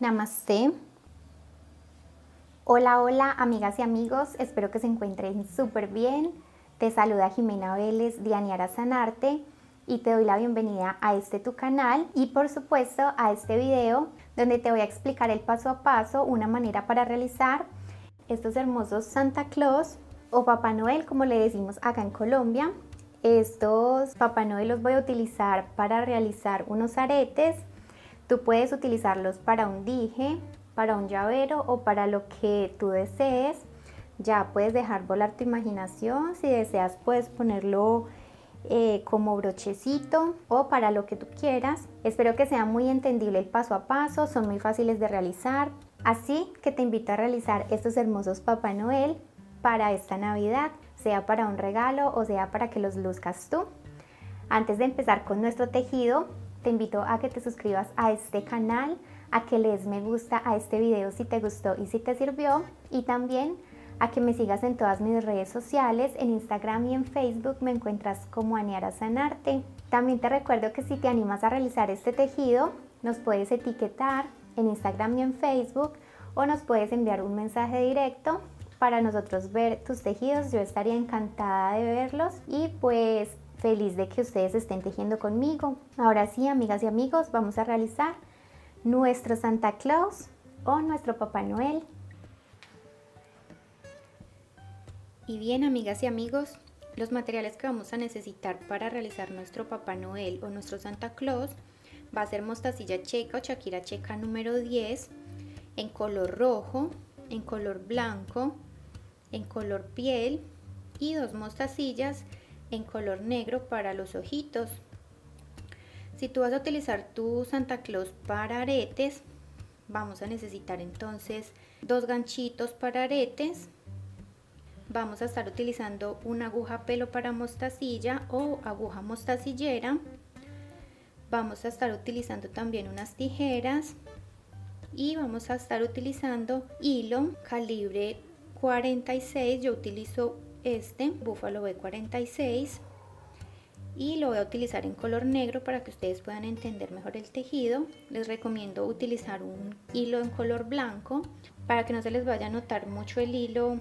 Namaste. Hola, hola amigas y amigos, espero que se encuentren súper bien. Te saluda Jimena Vélez de Aniara Sanarte y te doy la bienvenida a este tu canal y por supuesto a este video donde te voy a explicar el paso a paso, una manera para realizar estos hermosos Santa Claus o Papá Noel como le decimos acá en Colombia. Estos Papá Noel los voy a utilizar para realizar unos aretes Tú puedes utilizarlos para un dije, para un llavero o para lo que tú desees. Ya puedes dejar volar tu imaginación. Si deseas puedes ponerlo eh, como brochecito o para lo que tú quieras. Espero que sea muy entendible el paso a paso. Son muy fáciles de realizar. Así que te invito a realizar estos hermosos Papá Noel para esta Navidad, sea para un regalo o sea para que los luzcas tú. Antes de empezar con nuestro tejido, te invito a que te suscribas a este canal, a que les me gusta a este video si te gustó y si te sirvió y también a que me sigas en todas mis redes sociales, en Instagram y en Facebook me encuentras como Aniara Sanarte. También te recuerdo que si te animas a realizar este tejido, nos puedes etiquetar en Instagram y en Facebook o nos puedes enviar un mensaje directo para nosotros ver tus tejidos. Yo estaría encantada de verlos y pues Feliz de que ustedes estén tejiendo conmigo. Ahora sí, amigas y amigos, vamos a realizar nuestro Santa Claus o nuestro Papá Noel. Y bien, amigas y amigos, los materiales que vamos a necesitar para realizar nuestro Papá Noel o nuestro Santa Claus va a ser mostacilla checa o chaquira checa número 10 en color rojo, en color blanco, en color piel y dos mostacillas en color negro para los ojitos. Si tú vas a utilizar tu Santa Claus para aretes, vamos a necesitar entonces dos ganchitos para aretes. Vamos a estar utilizando una aguja pelo para mostacilla o aguja mostacillera. Vamos a estar utilizando también unas tijeras y vamos a estar utilizando hilo calibre 46. Yo utilizo este Buffalo B46 y lo voy a utilizar en color negro para que ustedes puedan entender mejor el tejido. Les recomiendo utilizar un hilo en color blanco para que no se les vaya a notar mucho el hilo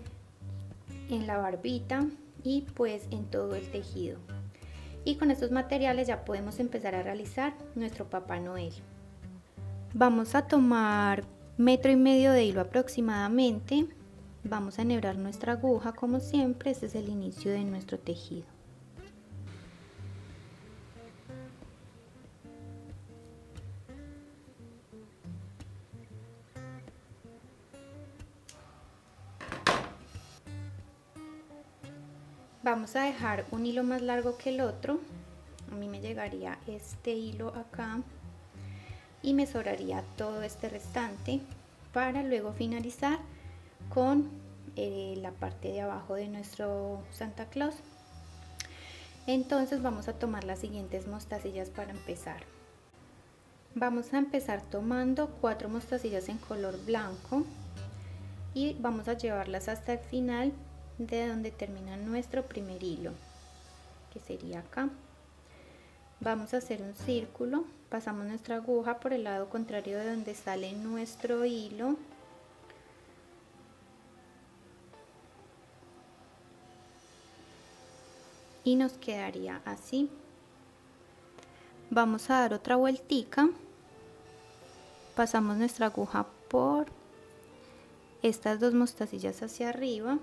en la barbita y pues en todo el tejido. Y con estos materiales ya podemos empezar a realizar nuestro Papá Noel. Vamos a tomar metro y medio de hilo aproximadamente Vamos a enhebrar nuestra aguja como siempre, este es el inicio de nuestro tejido. Vamos a dejar un hilo más largo que el otro. A mí me llegaría este hilo acá y me sobraría todo este restante para luego finalizar con eh, la parte de abajo de nuestro Santa Claus. Entonces vamos a tomar las siguientes mostacillas para empezar. Vamos a empezar tomando cuatro mostacillas en color blanco y vamos a llevarlas hasta el final de donde termina nuestro primer hilo, que sería acá. Vamos a hacer un círculo, pasamos nuestra aguja por el lado contrario de donde sale nuestro hilo y nos quedaría así. Vamos a dar otra vueltica. Pasamos nuestra aguja por estas dos mostacillas hacia arriba.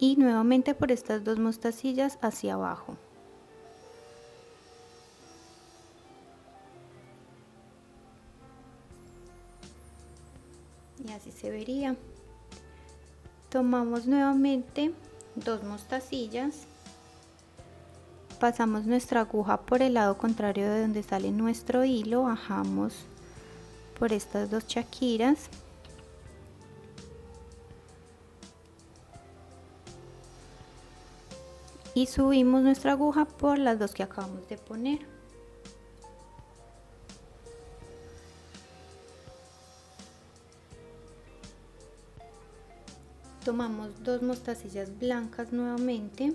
Y nuevamente por estas dos mostacillas hacia abajo. Y así se vería tomamos nuevamente dos mostacillas pasamos nuestra aguja por el lado contrario de donde sale nuestro hilo bajamos por estas dos chaquiras. Y subimos nuestra aguja por las dos que acabamos de poner tomamos dos mostacillas blancas nuevamente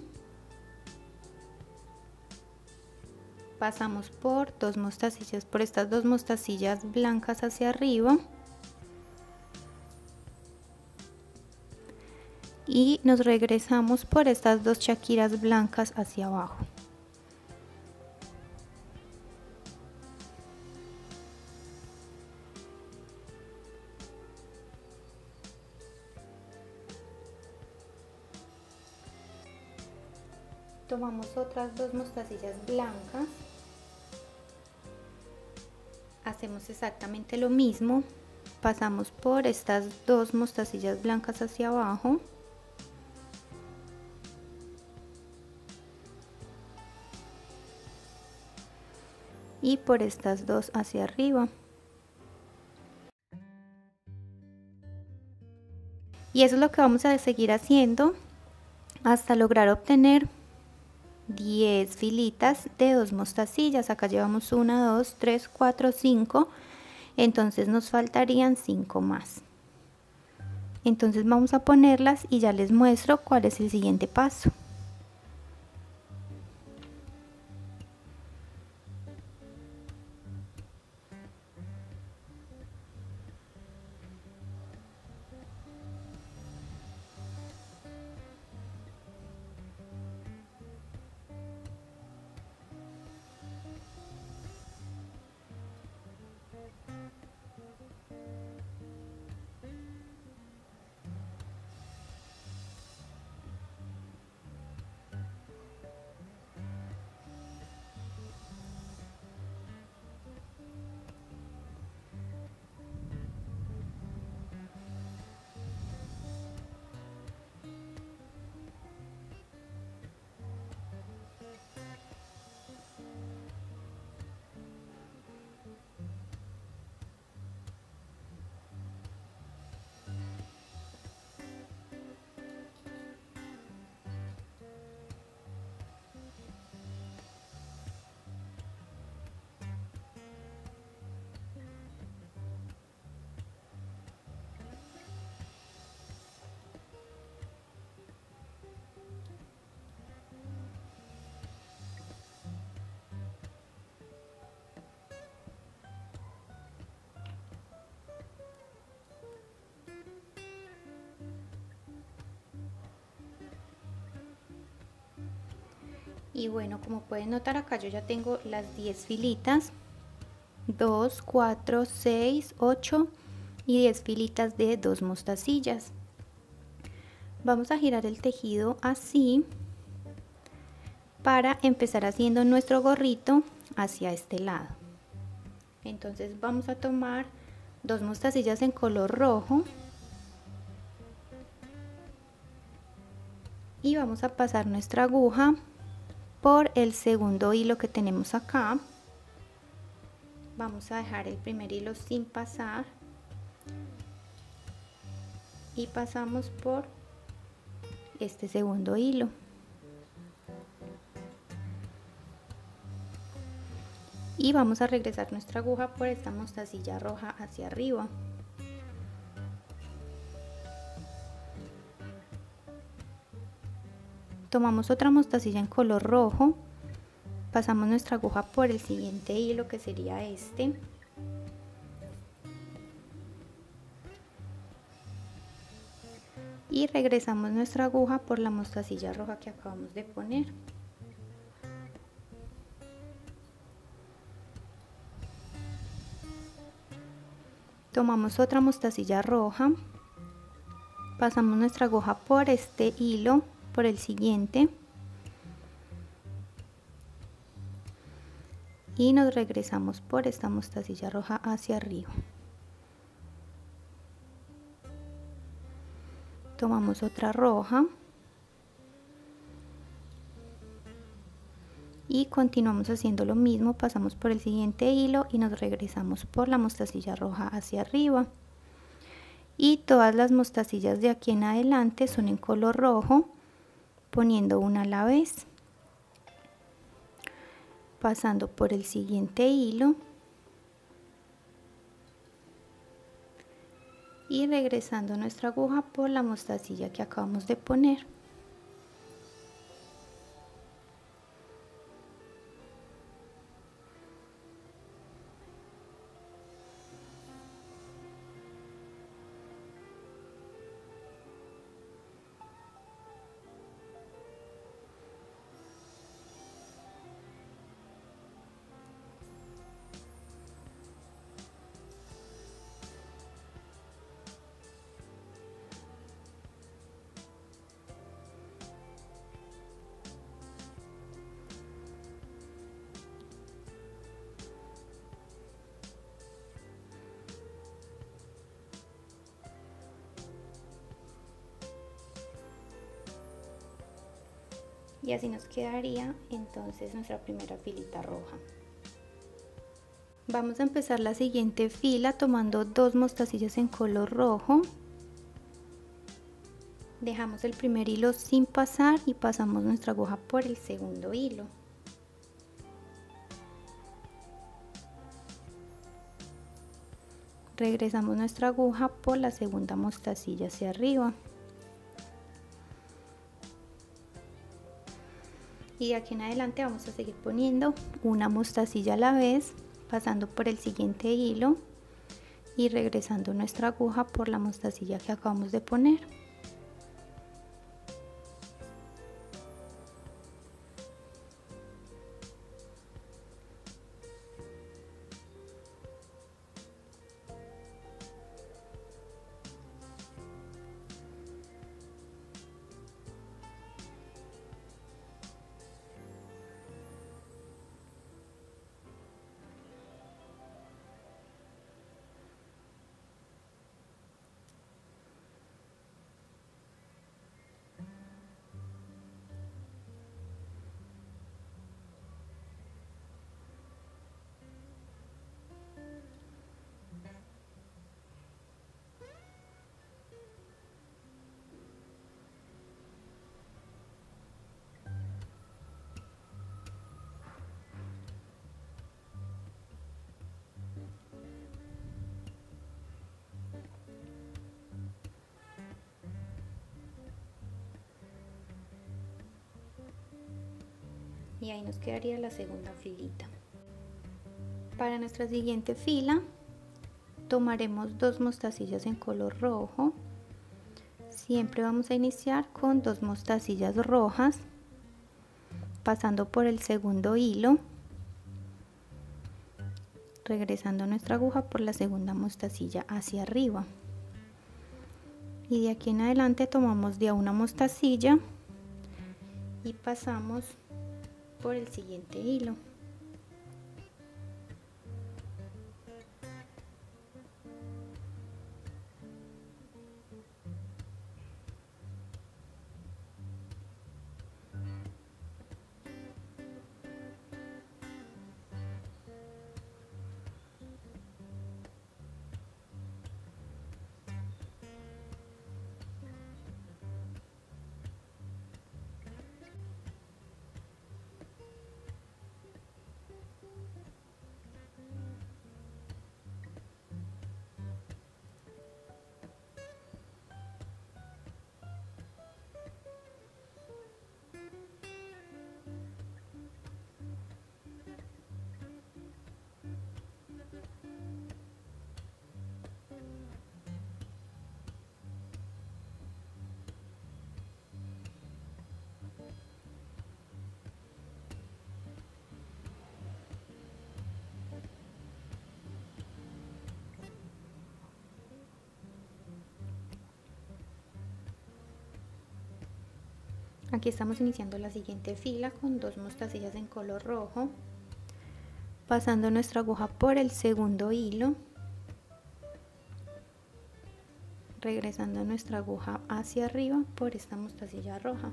pasamos por dos mostacillas, por estas dos mostacillas blancas hacia arriba. Y nos regresamos por estas dos chaquiras blancas hacia abajo. Tomamos otras dos mostacillas blancas. Hacemos exactamente lo mismo. Pasamos por estas dos mostacillas blancas hacia abajo. Y por estas dos hacia arriba. Y eso es lo que vamos a seguir haciendo hasta lograr obtener 10 filitas de dos mostacillas. Acá llevamos 1, 2, 3, 4, 5. Entonces nos faltarían 5 más. Entonces vamos a ponerlas y ya les muestro cuál es el siguiente paso. Y bueno como pueden notar acá yo ya tengo las 10 filitas. 2 4 6 8 y 10 filitas de dos mostacillas. Vamos a girar el tejido así para empezar haciendo nuestro gorrito hacia este lado. Entonces vamos a tomar dos mostacillas en color rojo. Y vamos a pasar nuestra aguja por el segundo hilo que tenemos acá. Vamos a dejar el primer hilo sin pasar. Y pasamos por este segundo hilo. Y vamos a regresar nuestra aguja por esta mostacilla roja hacia arriba tomamos otra mostacilla en color rojo pasamos nuestra aguja por el siguiente hilo que sería este. Y regresamos nuestra aguja por la mostacilla roja que acabamos de poner. Tomamos otra mostacilla roja pasamos nuestra aguja por este hilo por el siguiente. Y nos regresamos por esta mostacilla roja hacia arriba. Tomamos otra roja. Y continuamos haciendo lo mismo pasamos por el siguiente hilo y nos regresamos por la mostacilla roja hacia arriba. Y todas las mostacillas de aquí en adelante son en color rojo poniendo una a la vez pasando por el siguiente hilo y regresando nuestra aguja por la mostacilla que acabamos de poner y así nos quedaría entonces nuestra primera filita roja. Vamos a empezar la siguiente fila tomando dos mostacillas en color rojo. Dejamos el primer hilo sin pasar y pasamos nuestra aguja por el segundo hilo. Regresamos nuestra aguja por la segunda mostacilla hacia arriba y de aquí en adelante vamos a seguir poniendo una mostacilla a la vez pasando por el siguiente hilo y regresando nuestra aguja por la mostacilla que acabamos de poner ahí nos quedaría la segunda filita. Para nuestra siguiente fila tomaremos dos mostacillas en color rojo. Siempre vamos a iniciar con dos mostacillas rojas pasando por el segundo hilo regresando nuestra aguja por la segunda mostacilla hacia arriba. Y de aquí en adelante tomamos de una mostacilla y pasamos por el siguiente hilo Aquí estamos iniciando la siguiente fila con dos mostacillas en color rojo, pasando nuestra aguja por el segundo hilo, regresando nuestra aguja hacia arriba por esta mostacilla roja.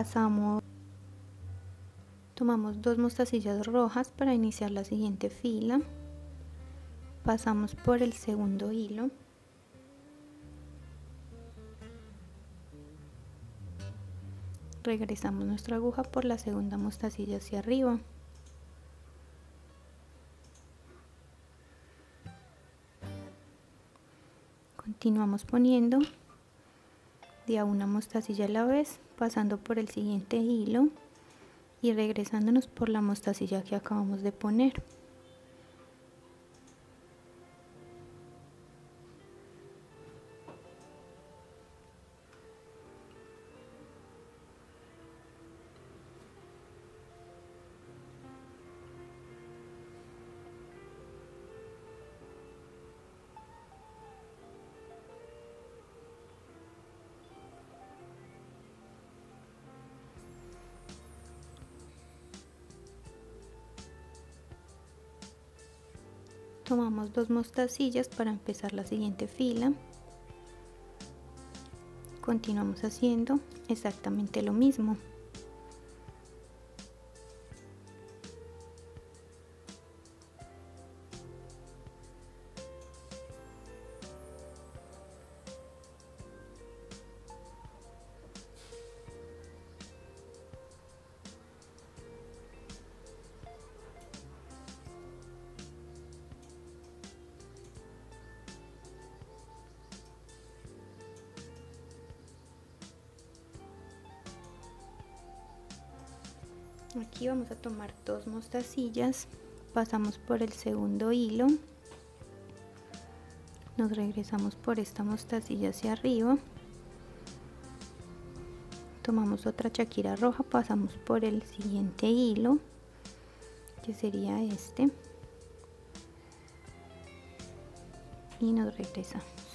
Pasamos, tomamos dos mostacillas rojas para iniciar la siguiente fila. Pasamos por el segundo hilo. Regresamos nuestra aguja por la segunda mostacilla hacia arriba. Continuamos poniendo de a una mostacilla a la vez pasando por el siguiente hilo y regresándonos por la mostacilla que acabamos de poner tomamos dos mostacillas para empezar la siguiente fila. Continuamos haciendo exactamente lo mismo aquí vamos a tomar dos mostacillas. Pasamos por el segundo hilo. Nos regresamos por esta mostacilla hacia arriba. Tomamos otra chaquira roja pasamos por el siguiente hilo que sería este. Y nos regresamos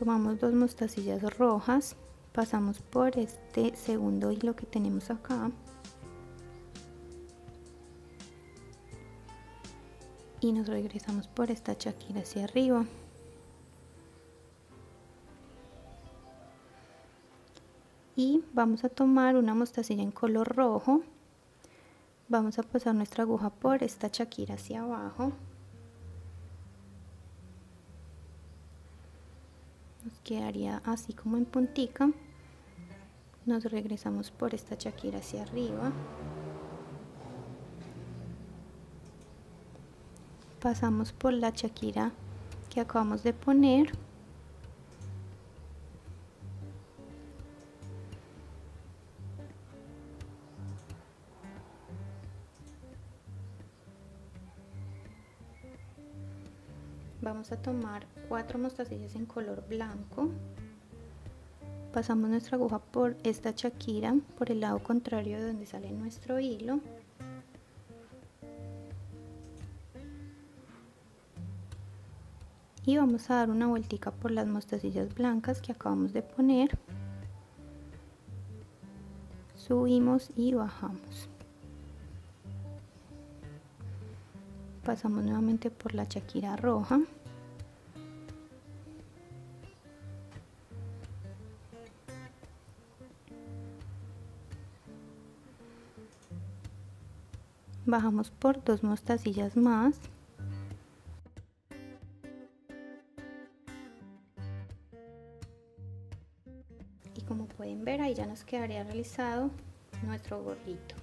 tomamos dos mostacillas rojas pasamos por este segundo hilo que tenemos acá. Y nos regresamos por esta chaquira hacia arriba. Y vamos a tomar una mostacilla en color rojo. Vamos a pasar nuestra aguja por esta chaquira hacia abajo quedaría así como en puntica. Nos regresamos por esta chaquira hacia arriba. Pasamos por la chaquira que acabamos de poner vamos a tomar cuatro mostacillas en color blanco. Pasamos nuestra aguja por esta chaquira por el lado contrario de donde sale nuestro hilo. Y vamos a dar una vueltica por las mostacillas blancas que acabamos de poner. Subimos y bajamos pasamos nuevamente por la chaquira roja. Bajamos por dos mostacillas más. Y como pueden ver ahí ya nos quedaría realizado nuestro gorrito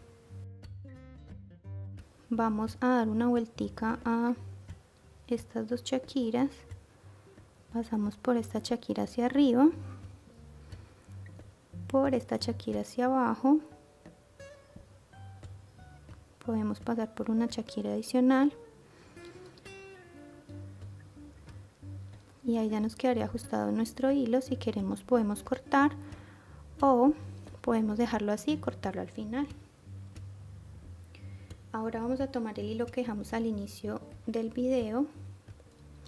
vamos a dar una vueltica a estas dos chaquiras pasamos por esta chaquira hacia arriba por esta chaquira hacia abajo. Podemos pasar por una chaquira adicional. Y ahí ya nos quedaría ajustado nuestro hilo. Si queremos podemos cortar o podemos dejarlo así y cortarlo al final ahora vamos a tomar el hilo que dejamos al inicio del video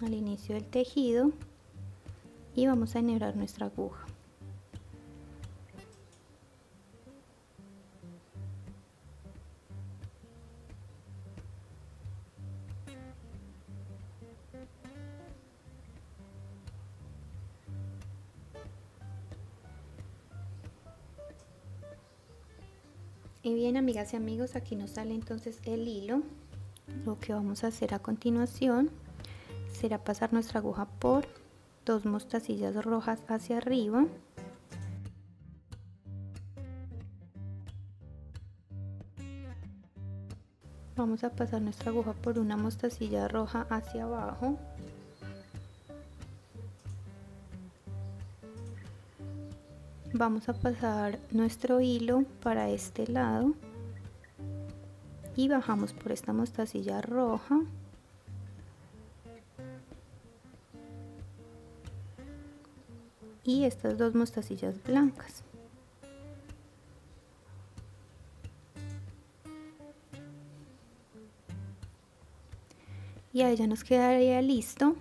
al inicio del tejido y vamos a enhebrar nuestra aguja Bien amigas y amigos, aquí nos sale entonces el hilo. Lo que vamos a hacer a continuación será pasar nuestra aguja por dos mostacillas rojas hacia arriba. Vamos a pasar nuestra aguja por una mostacilla roja hacia abajo. Vamos a pasar nuestro hilo para este lado y bajamos por esta mostacilla roja. Y estas dos mostacillas blancas. Y ahí ya nos quedaría listo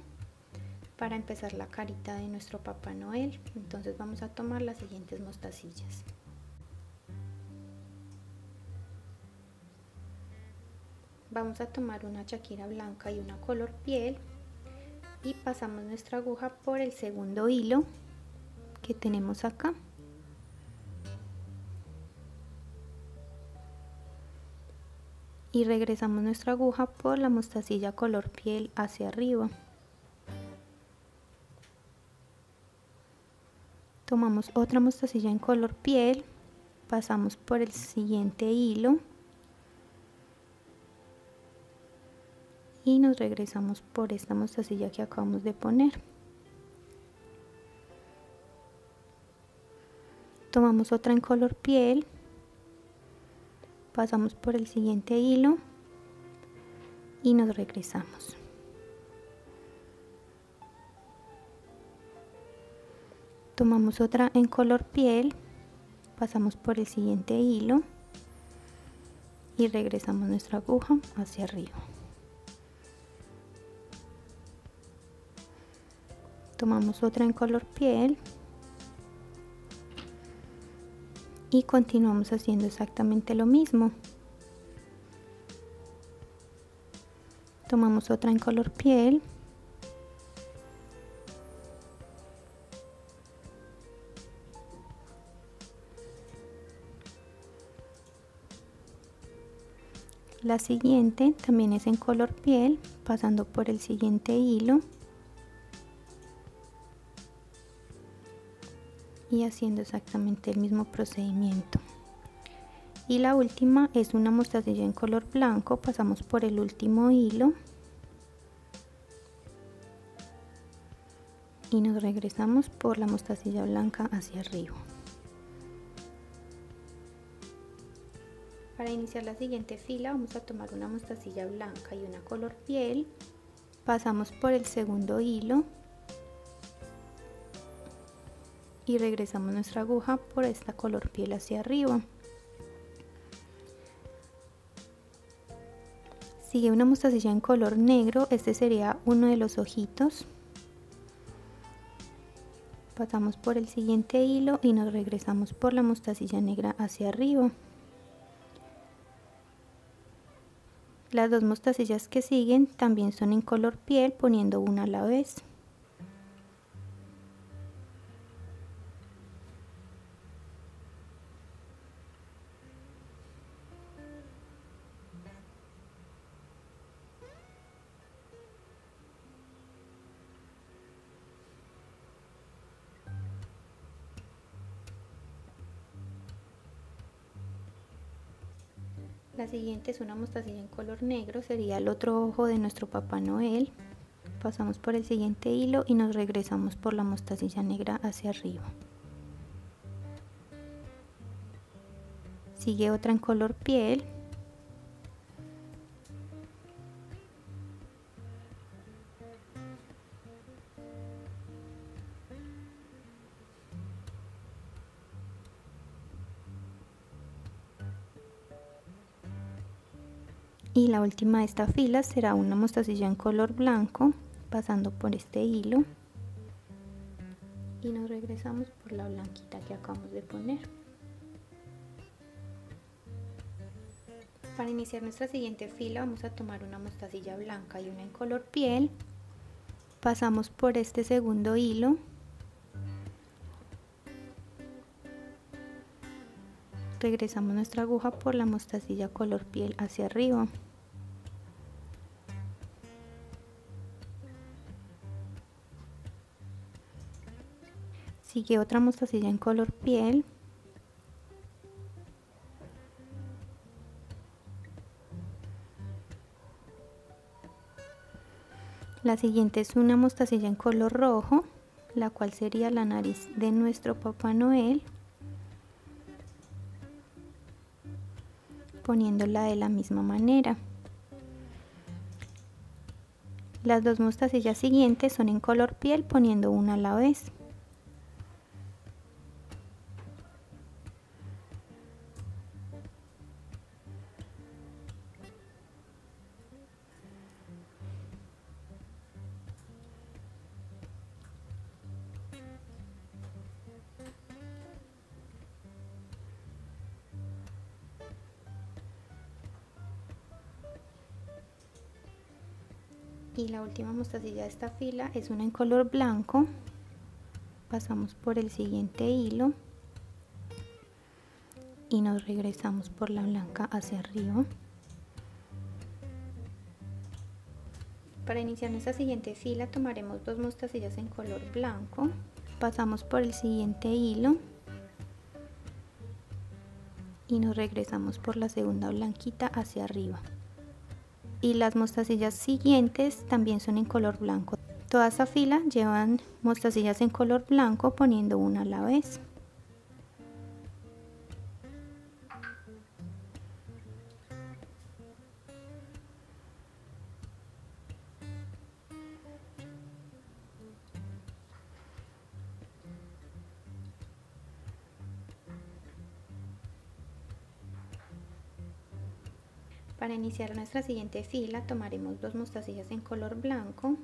para empezar la carita de nuestro Papá Noel. Entonces vamos a tomar las siguientes mostacillas. Vamos a tomar una chaquira blanca y una color piel y pasamos nuestra aguja por el segundo hilo que tenemos acá. Y regresamos nuestra aguja por la mostacilla color piel hacia arriba tomamos otra mostacilla en color piel pasamos por el siguiente hilo y nos regresamos por esta mostacilla que acabamos de poner. Tomamos otra en color piel pasamos por el siguiente hilo y nos regresamos tomamos otra en color piel pasamos por el siguiente hilo y regresamos nuestra aguja hacia arriba. Tomamos otra en color piel y continuamos haciendo exactamente lo mismo. Tomamos otra en color piel la siguiente también es en color piel pasando por el siguiente hilo. Y haciendo exactamente el mismo procedimiento. Y la última es una mostacilla en color blanco pasamos por el último hilo. Y nos regresamos por la mostacilla blanca hacia arriba para iniciar la siguiente fila vamos a tomar una mostacilla blanca y una color piel. Pasamos por el segundo hilo y regresamos nuestra aguja por esta color piel hacia arriba. Sigue una mostacilla en color negro este sería uno de los ojitos. Pasamos por el siguiente hilo y nos regresamos por la mostacilla negra hacia arriba las dos mostacillas que siguen también son en color piel poniendo una a la vez La siguiente es una mostacilla en color negro, sería el otro ojo de nuestro Papá Noel. Pasamos por el siguiente hilo y nos regresamos por la mostacilla negra hacia arriba. Sigue otra en color piel y la última de esta fila será una mostacilla en color blanco pasando por este hilo. Y nos regresamos por la blanquita que acabamos de poner. Para iniciar nuestra siguiente fila vamos a tomar una mostacilla blanca y una en color piel. Pasamos por este segundo hilo. Regresamos nuestra aguja por la mostacilla color piel hacia arriba Sigue otra mostacilla en color piel. La siguiente es una mostacilla en color rojo, la cual sería la nariz de nuestro Papá Noel. Poniéndola de la misma manera. Las dos mostacillas siguientes son en color piel poniendo una a la vez. La última mostacilla de esta fila es una en color blanco. Pasamos por el siguiente hilo y nos regresamos por la blanca hacia arriba. Para iniciar nuestra siguiente fila tomaremos dos mostacillas en color blanco. Pasamos por el siguiente hilo y nos regresamos por la segunda blanquita hacia arriba y las mostacillas siguientes también son en color blanco. Toda esta fila llevan mostacillas en color blanco poniendo una a la vez. Para iniciar nuestra siguiente fila tomaremos dos mostacillas en color blanco,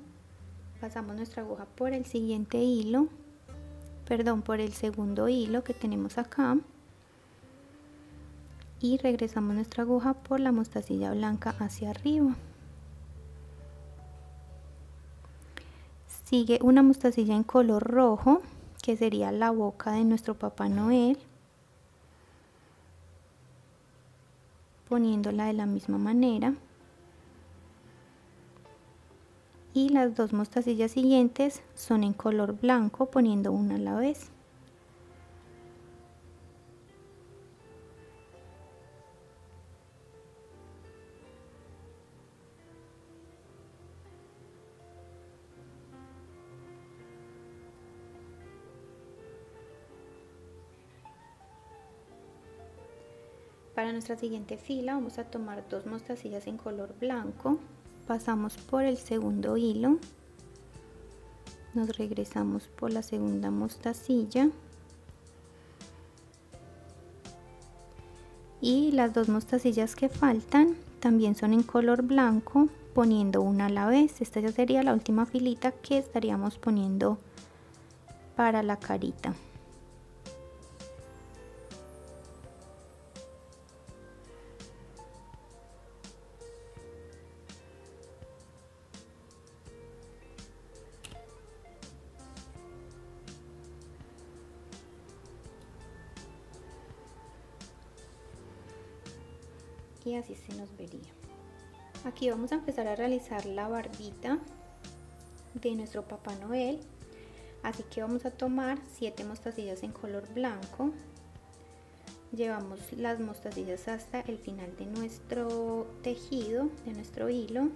pasamos nuestra aguja por el siguiente hilo, perdón, por el segundo hilo que tenemos acá y regresamos nuestra aguja por la mostacilla blanca hacia arriba. Sigue una mostacilla en color rojo que sería la boca de nuestro Papá Noel. Poniéndola de la misma manera. Y las dos mostacillas siguientes son en color blanco poniendo una a la vez Para nuestra siguiente fila vamos a tomar dos mostacillas en color blanco, pasamos por el segundo hilo, nos regresamos por la segunda mostacilla y las dos mostacillas que faltan también son en color blanco poniendo una a la vez. Esta ya sería la última filita que estaríamos poniendo para la carita. Así se nos vería. Aquí vamos a empezar a realizar la barbita de nuestro papá noel. Así que vamos a tomar 7 mostacillas en color blanco. Llevamos las mostacillas hasta el final de nuestro tejido de nuestro hilo.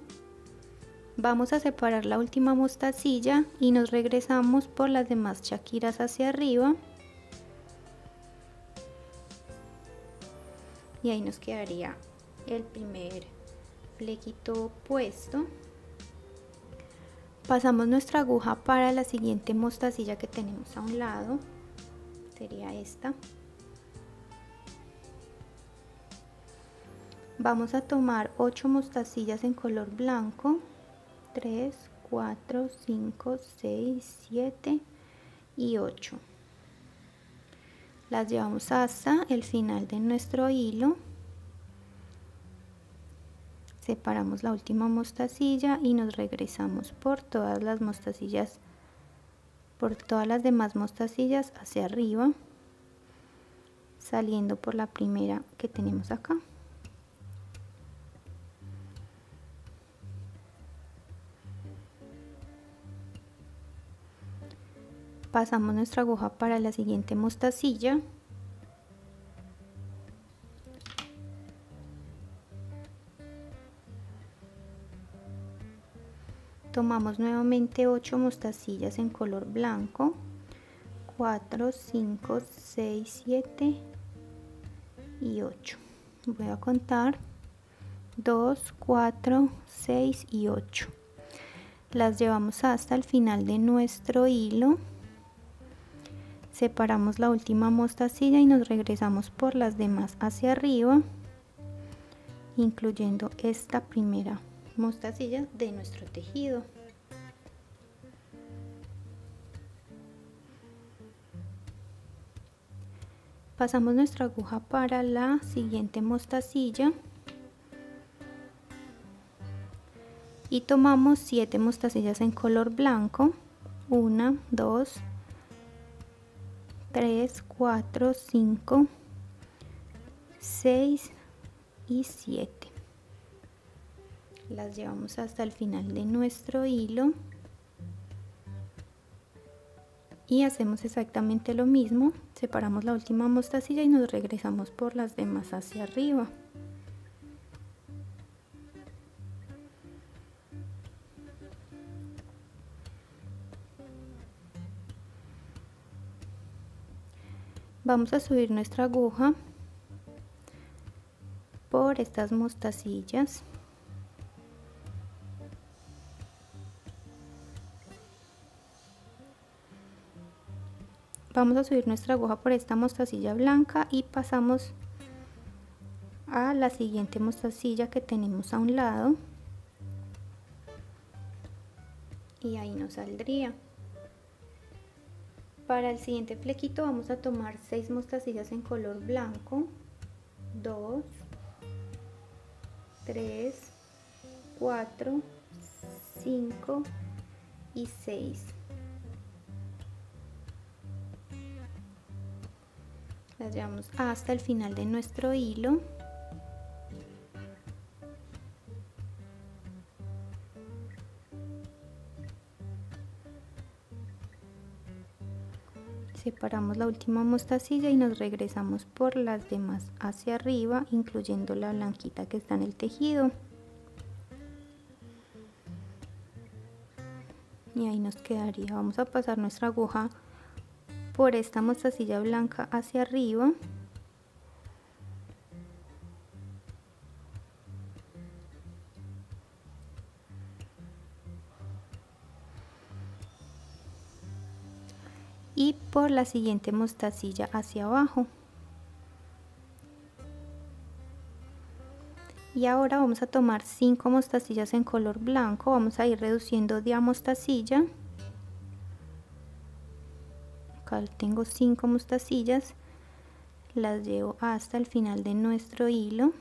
Vamos a separar la última mostacilla y nos regresamos por las demás chaquiras hacia arriba. Y ahí nos quedaría el primer flequito puesto. Pasamos nuestra aguja para la siguiente mostacilla que tenemos a un lado. Sería esta. Vamos a tomar 8 mostacillas en color blanco. 3 4 5 6 7 y 8 las llevamos hasta el final de nuestro hilo separamos la última mostacilla y nos regresamos por todas las mostacillas por todas las demás mostacillas hacia arriba saliendo por la primera que tenemos acá. Pasamos nuestra aguja para la siguiente mostacilla tomamos nuevamente 8 mostacillas en color blanco. 4 5 6 7 y 8 voy a contar. 2 4 6 y 8 las llevamos hasta el final de nuestro hilo. Separamos la última mostacilla y nos regresamos por las demás hacia arriba incluyendo esta primera mostacilla de nuestro tejido. Pasamos nuestra aguja para la siguiente mostacilla. Y tomamos 7 mostacillas en color blanco. 1 2 3 4 5 6 y 7 las llevamos hasta el final de nuestro hilo. Y hacemos exactamente lo mismo. Separamos la última mostacilla y nos regresamos por las demás hacia arriba. Vamos a subir nuestra aguja por estas mostacillas vamos a subir nuestra aguja por esta mostacilla blanca y pasamos a la siguiente mostacilla que tenemos a un lado. Y ahí nos saldría. Para el siguiente flequito vamos a tomar 6 mostacillas en color blanco. 2 3 4 5 y 6 las llevamos hasta el final de nuestro hilo. Separamos la última mostacilla y nos regresamos por las demás hacia arriba incluyendo la blanquita que está en el tejido. Y ahí nos quedaría. Vamos a pasar nuestra aguja por esta mostacilla blanca hacia arriba. Y por la siguiente mostacilla hacia abajo. Y ahora vamos a tomar 5 mostacillas en color blanco. Vamos a ir reduciendo de a mostacilla tengo 5 mostacillas las llevo hasta el final de nuestro hilo.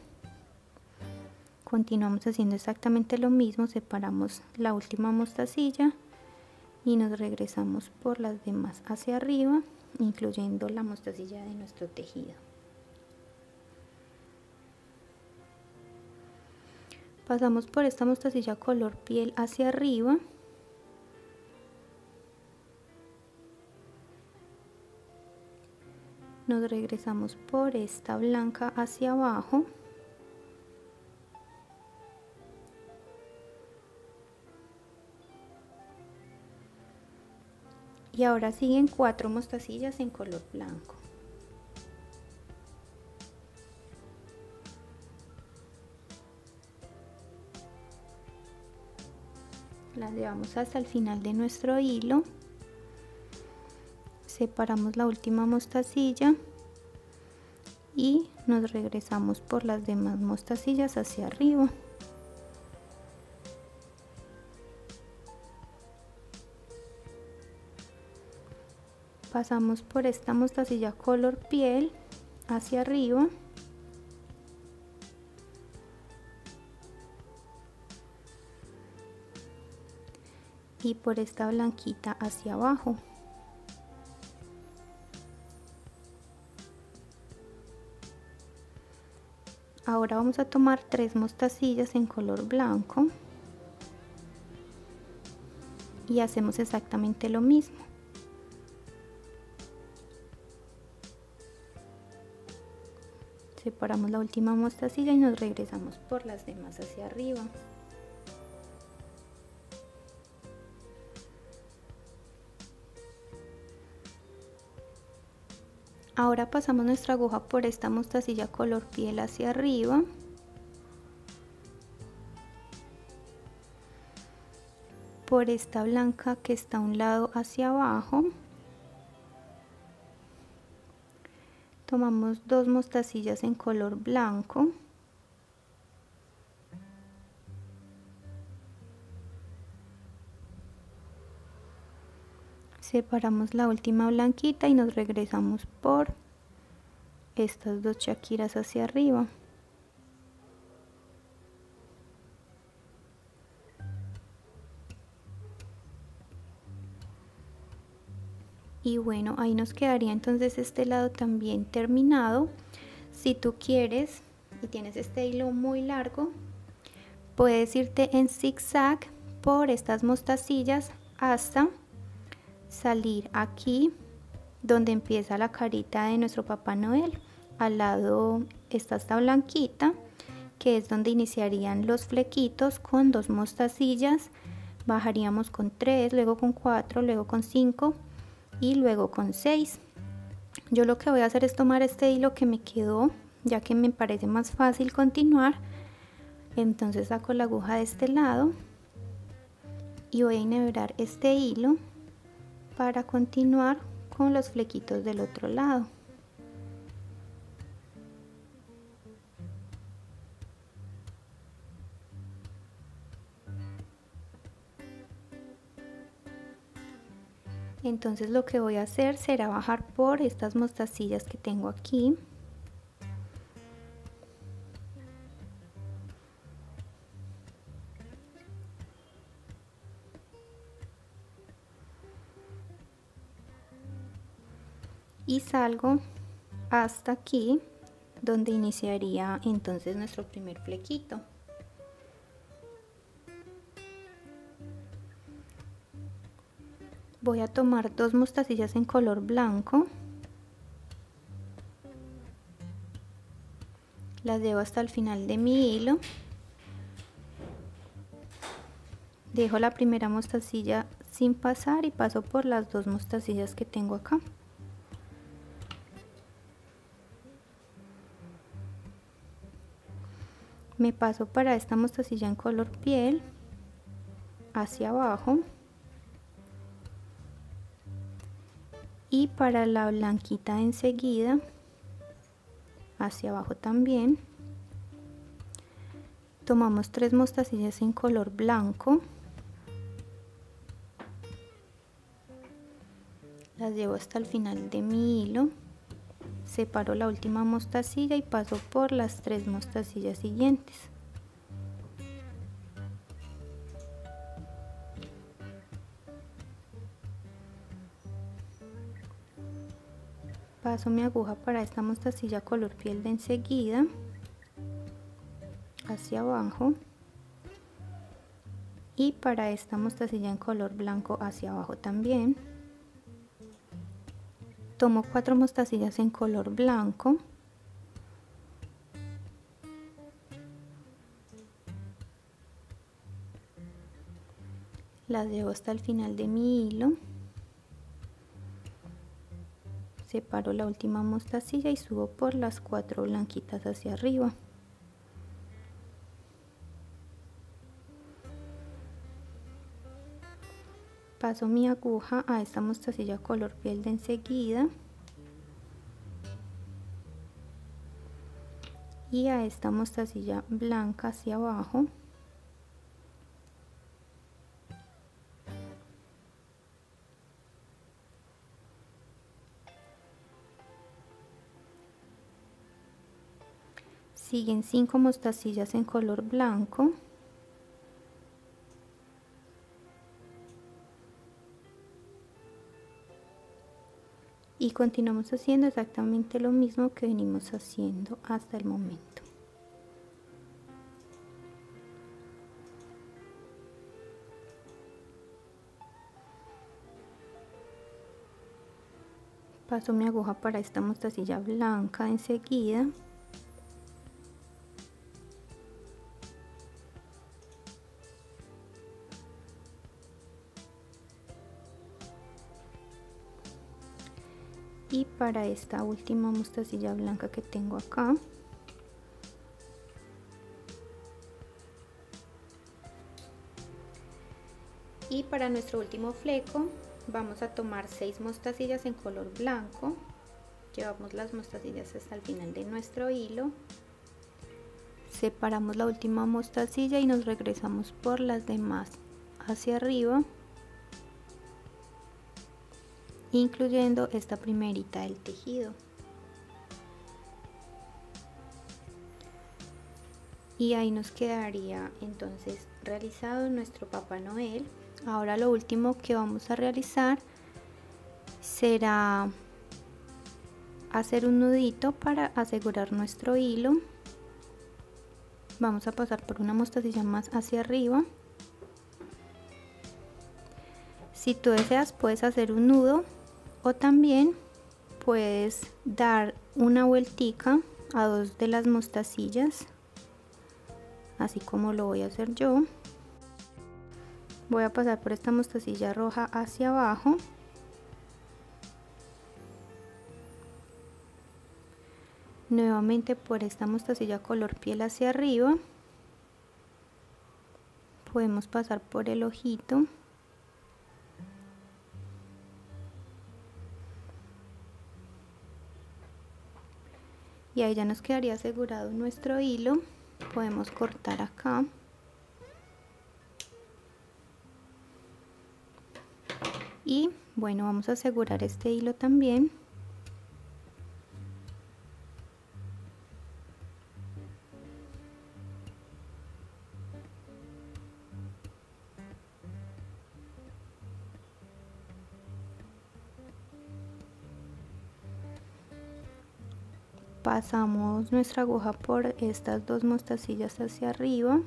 Continuamos haciendo exactamente lo mismo separamos la última mostacilla y nos regresamos por las demás hacia arriba incluyendo la mostacilla de nuestro tejido. Pasamos por esta mostacilla color piel hacia arriba nos regresamos por esta blanca hacia abajo. Y ahora siguen cuatro mostacillas en color blanco. Las llevamos hasta el final de nuestro hilo separamos la última mostacilla y nos regresamos por las demás mostacillas hacia arriba. Pasamos por esta mostacilla color piel hacia arriba. Y por esta blanquita hacia abajo ahora vamos a tomar tres mostacillas en color blanco y hacemos exactamente lo mismo. Separamos la última mostacilla y nos regresamos por las demás hacia arriba Ahora pasamos nuestra aguja por esta mostacilla color piel hacia arriba. Por esta blanca que está a un lado hacia abajo. Tomamos dos mostacillas en color blanco. Separamos la última blanquita y nos regresamos por estas dos chaquiras hacia arriba. Y bueno ahí nos quedaría entonces este lado también terminado. Si tú quieres y tienes este hilo muy largo puedes irte en zigzag por estas mostacillas hasta salir aquí donde empieza la carita de nuestro Papá Noel. Al lado está esta blanquita que es donde iniciarían los flequitos con dos mostacillas. Bajaríamos con tres, luego con cuatro, luego con cinco y luego con seis. Yo lo que voy a hacer es tomar este hilo que me quedó, ya que me parece más fácil continuar. Entonces saco la aguja de este lado y voy a enhebrar este hilo para continuar con los flequitos del otro lado. Entonces lo que voy a hacer será bajar por estas mostacillas que tengo aquí. Y salgo hasta aquí donde iniciaría entonces nuestro primer flequito. Voy a tomar dos mostacillas en color blanco. Las llevo hasta el final de mi hilo. Dejo la primera mostacilla sin pasar y paso por las dos mostacillas que tengo acá me paso para esta mostacilla en color piel hacia abajo. Y para la blanquita enseguida hacia abajo también. Tomamos tres mostacillas en color blanco. Las llevo hasta el final de mi hilo separo la última mostacilla y paso por las tres mostacillas siguientes. Paso mi aguja para esta mostacilla color piel de enseguida hacia abajo. Y para esta mostacilla en color blanco hacia abajo también tomo cuatro mostacillas en color blanco. Las llevo hasta el final de mi hilo. Separo la última mostacilla y subo por las cuatro blanquitas hacia arriba paso mi aguja a esta mostacilla color piel de enseguida. Y a esta mostacilla blanca hacia abajo. Siguen cinco mostacillas en color blanco y continuamos haciendo exactamente lo mismo que venimos haciendo hasta el momento. Paso mi aguja para esta mostacilla blanca enseguida para esta última mostacilla blanca que tengo acá. Y para nuestro último fleco vamos a tomar seis mostacillas en color blanco. Llevamos las mostacillas hasta el final de nuestro hilo. Separamos la última mostacilla y nos regresamos por las demás hacia arriba incluyendo esta primerita del tejido. Y ahí nos quedaría entonces realizado nuestro Papá Noel. Ahora lo último que vamos a realizar será hacer un nudito para asegurar nuestro hilo. Vamos a pasar por una mostacilla más hacia arriba. Si tú deseas puedes hacer un nudo o también puedes dar una vueltica a dos de las mostacillas así como lo voy a hacer yo. Voy a pasar por esta mostacilla roja hacia abajo. Nuevamente por esta mostacilla color piel hacia arriba. Podemos pasar por el ojito y ahí ya nos quedaría asegurado nuestro hilo. Podemos cortar acá. Y bueno vamos a asegurar este hilo también pasamos nuestra aguja por estas dos mostacillas hacia arriba.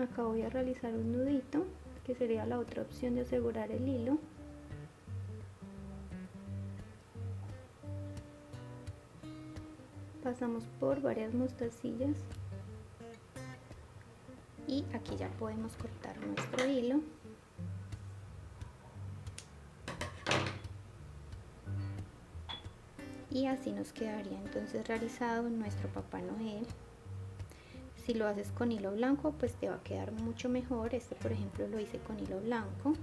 Acá voy a realizar un nudito que sería la otra opción de asegurar el hilo por varias mostacillas. Y aquí ya podemos cortar nuestro hilo. Y así nos quedaría entonces realizado nuestro Papá Noel. Si lo haces con hilo blanco pues te va a quedar mucho mejor. Este por ejemplo lo hice con hilo blanco.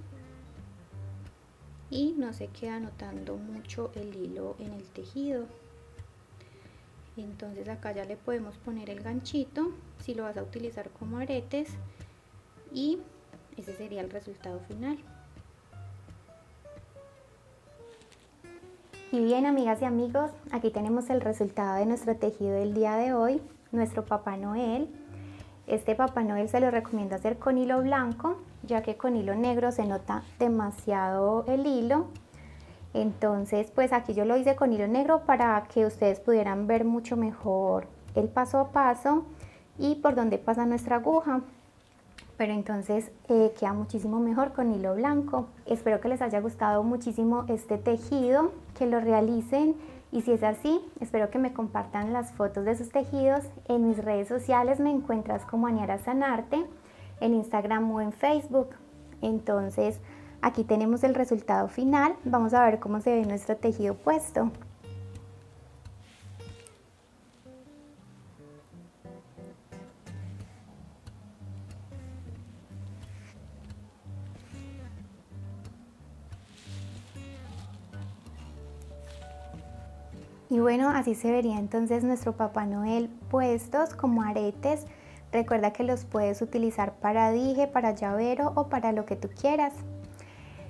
Y no se queda notando mucho el hilo en el tejido entonces acá ya le podemos poner el ganchito si lo vas a utilizar como aretes y ese sería el resultado final. Y bien amigas y amigos aquí tenemos el resultado de nuestro tejido del día de hoy nuestro Papá Noel. Este Papá Noel se lo recomiendo hacer con hilo blanco ya que con hilo negro se nota demasiado el hilo entonces, pues aquí yo lo hice con hilo negro para que ustedes pudieran ver mucho mejor el paso a paso y por dónde pasa nuestra aguja. Pero entonces eh, queda muchísimo mejor con hilo blanco. Espero que les haya gustado muchísimo este tejido, que lo realicen y si es así, espero que me compartan las fotos de sus tejidos. En mis redes sociales me encuentras como Aniara Sanarte, en Instagram o en Facebook. Entonces, Aquí tenemos el resultado final. Vamos a ver cómo se ve nuestro tejido puesto. Y bueno, así se vería entonces nuestro Papá Noel puestos como aretes. Recuerda que los puedes utilizar para dije, para llavero o para lo que tú quieras.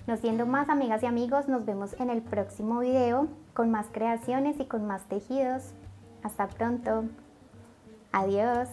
No siendo más amigas y amigos, nos vemos en el próximo video con más creaciones y con más tejidos. Hasta pronto. Adiós.